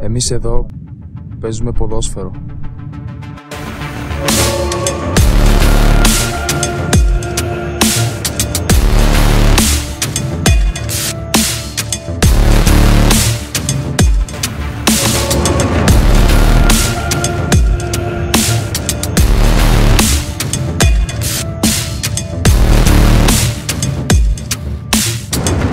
Εμείς εδώ παίζουμε ποδόσφαιρο.